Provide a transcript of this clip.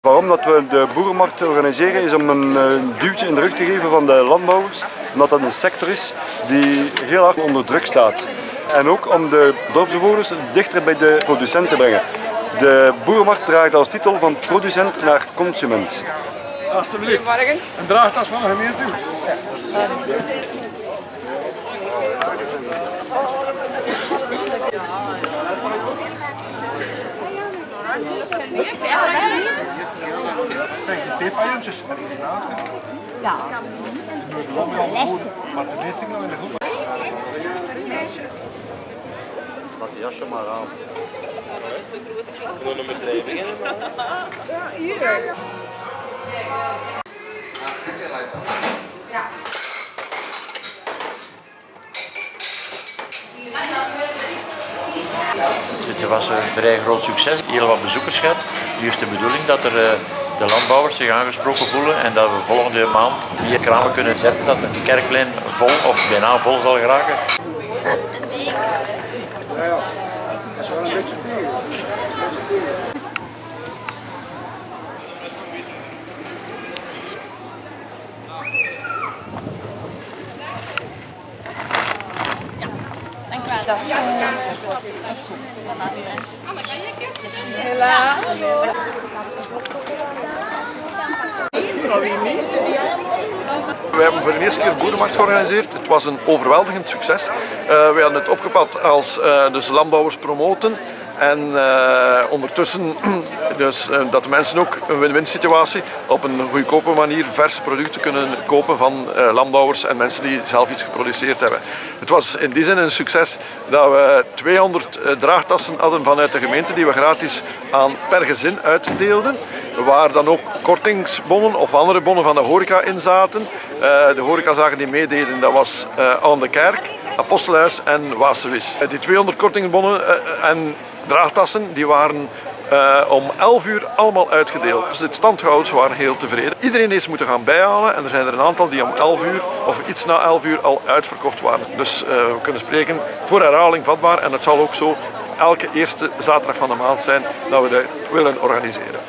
Waarom dat we de boerenmarkt organiseren is om een eh, duwtje in de rug te geven van de landbouwers. Omdat dat een sector is die heel hard onder druk staat. En ook om de dorpsbewoners dichter bij de producent te brengen. De boerenmarkt draagt als titel van producent naar consument. Alsjeblieft. Een draagtas van de gemeente. Kijk, die peperjantjes. Ja. Maar de meeste nog in de groep. Laat die jasje maar aan. Het was een vrij groot succes, heel wat bezoekers gehad. Nu is de bedoeling dat er, eh, de landbouwers zich aangesproken voelen en dat we volgende maand vier kramen kunnen zetten dat het kerkplein vol of bijna vol zal geraken. We hebben voor de eerste keer een boerenmarkt georganiseerd. Het was een overweldigend succes. Eh, we hadden het opgepakt als eh, dus landbouwers promoten. En eh, ondertussen dus, eh, dat mensen ook een win-win situatie op een goedkope manier verse producten kunnen kopen van eh, landbouwers en mensen die zelf iets geproduceerd hebben. Het was in die zin een succes dat we 200 eh, draagtassen hadden vanuit de gemeente die we gratis aan per gezin uitdeelden. Waar dan ook kortingsbonnen of andere bonnen van de horeca in zaten. De horecazaken die meededen, dat was aan de kerk, Apostelhuis en Wassewis. Eh, Die 200 kortingsbonnen en draagtassen die waren eh, om 11 uur allemaal uitgedeeld. Dus de standhouders waren heel tevreden. Iedereen is moeten gaan bijhalen en er zijn er een aantal die om 11 uur of iets na 11 uur al uitverkocht waren. Dus eh, we kunnen spreken voor herhaling vatbaar en het zal ook zo elke eerste zaterdag van de maand zijn dat we dat willen organiseren.